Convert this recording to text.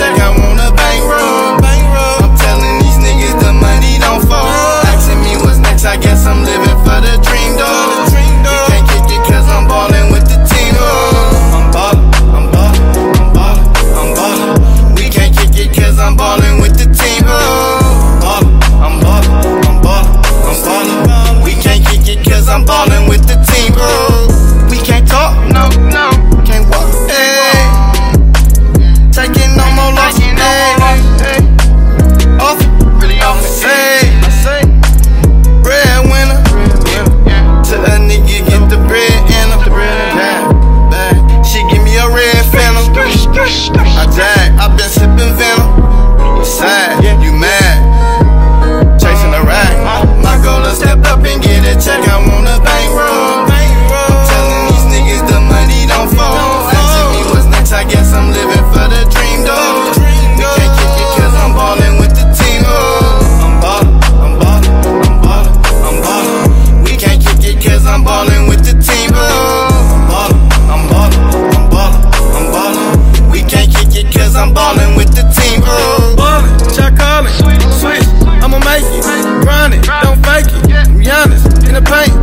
check, I want a bankroll. I'm telling these niggas the money don't fall. Asking me what's next, I guess I'm living for the dream, dog. Can't kick I'm ballin' with the team. I'm ballin', I'm ballin', I'm ballin', I'm ballin'. We can't kick I'm ballin' with the team. I'm ballin', I'm ballin', I'm ballin', I'm ballin'. We can't kick I'm ballin' with the Shh. I'm ballin' with the team. bro. Ballin', shot callin', switch. I'ma make it, grind it, don't fake it. I'm Giannis in the paint.